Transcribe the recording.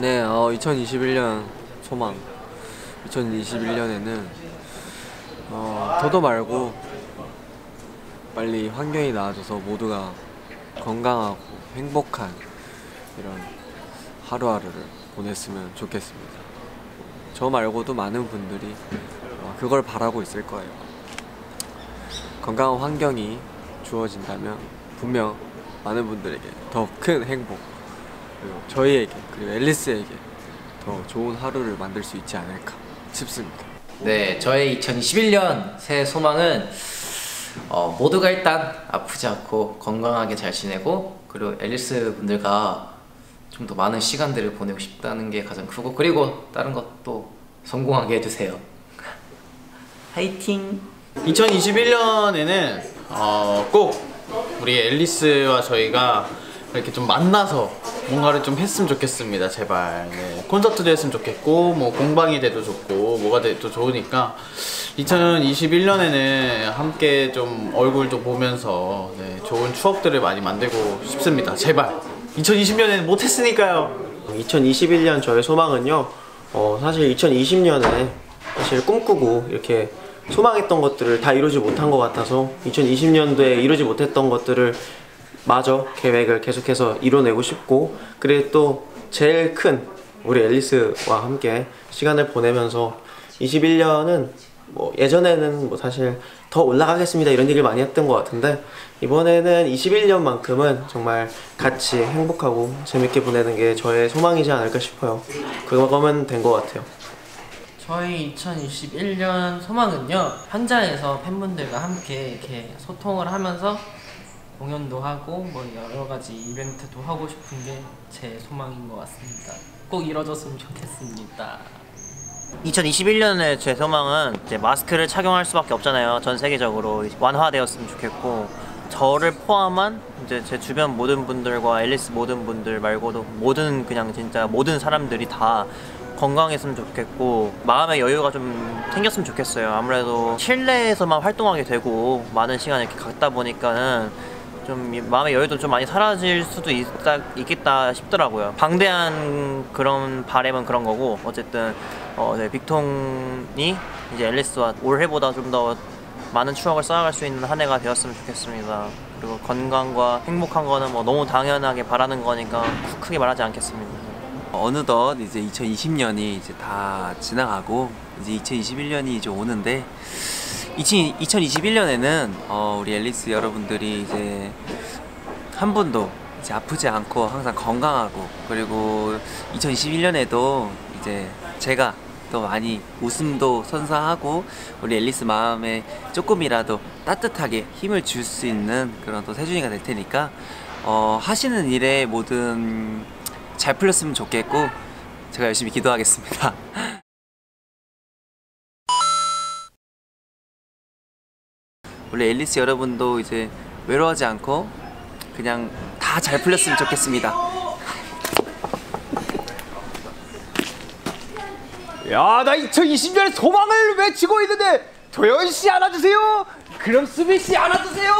네, 어, 2021년 소망. 2021년에는 어, 더도 말고 빨리 환경이 나아져서 모두가 건강하고 행복한 이런 하루하루를 보냈으면 좋겠습니다. 저 말고도 많은 분들이 어, 그걸 바라고 있을 거예요. 건강한 환경이 주어진다면 분명 많은 분들에게 더 큰 행복 그리고 저희에게 그리고 앨리스에게 더 좋은 하루를 만들 수 있지 않을까 싶습니다. 네, 저의 2021년 새해 소망은 어, 모두가 일단 아프지 않고 건강하게 잘 지내고 그리고 앨리스 분들과 좀 더 많은 시간들을 보내고 싶다는 게 가장 크고 그리고 다른 것도 성공하게 해주세요. 화이팅! 2021년에는 어, 꼭 우리 앨리스와 저희가 이렇게 좀 만나서 뭔가를 좀 했으면 좋겠습니다. 제발. 네. 콘서트도 했으면 좋겠고, 뭐 공방이 돼도 좋고, 뭐가 돼도 좋으니까 2021년에는 함께 좀 얼굴 좀 보면서 네, 좋은 추억들을 많이 만들고 싶습니다. 제발. 2020년에는 못했으니까요. 2021년 저의 소망은요. 어, 사실 2020년에 사실 꿈꾸고 이렇게 소망했던 것들을 다 이루지 못한 것 같아서 2020년도에 이루지 못했던 것들을 마저 계획을 계속해서 이뤄내고 싶고 그리고 또 제일 큰 우리 앨리스와 함께 시간을 보내면서 21년은 뭐 예전에는 뭐 사실 더 올라가겠습니다 이런 얘기를 많이 했던 것 같은데 이번에는 21년만큼은 정말 같이 행복하고 재밌게 보내는 게 저의 소망이지 않을까 싶어요. 그거면 된 것 같아요. 저희 2021년 소망은요 현장에서 팬분들과 함께 이렇게 소통을 하면서 공연도 하고 뭐 여러 가지 이벤트도 하고 싶은 게 제 소망인 것 같습니다. 꼭 이뤄졌으면 좋겠습니다. 2021년에 제 소망은 이제 마스크를 착용할 수밖에 없잖아요. 전 세계적으로 완화되었으면 좋겠고 저를 포함한 이제 제 주변 모든 분들과 앨리스 모든 분들 말고도 모든 그냥 진짜 모든 사람들이 다 건강했으면 좋겠고 마음의 여유가 좀 생겼으면 좋겠어요. 아무래도 실내에서만 활동하게 되고 많은 시간을 이렇게 갖다 보니까는 좀 이- 마음의 여유도 좀 많이 사라질 수도 있다, 있겠다 싶더라고요. 방대한 그런 바램은 그런 거고 어쨌든 어, 네, 빅통이 이제 앨리스와 올해보다 좀 더 많은 추억을 쌓아갈 수 있는 한 해가 되었으면 좋겠습니다. 그리고 건강과 행복한 거는 뭐 너무 당연하게 바라는 거니까 크- 크게 말하지 않겠습니다. 어느덧 이제 2020년이 이제 다 지나가고 이제 2021년이 이제 오는데 2021년에는 어, 우리 앨리스 여러분들이 이제 한 분도 이제 아프지 않고 항상 건강하고 그리고 2021년에도 이제 제가 또 많이 웃음도 선사하고 우리 앨리스 마음에 조금이라도 따뜻하게 힘을 줄 수 있는 그런 또 세준이가 될 테니까 어, 하시는 일에 모든 잘 풀렸으면 좋겠고 제가 열심히 기도하겠습니다. 우리 앨리스 여러분도 이제 외로워하지 않고 그냥 다 잘 풀렸으면 좋겠습니다. 야, 나 2020년에 소망을 외치고 있는데 도현 씨 안아주세요. 그럼 수빈 씨 안아주세요.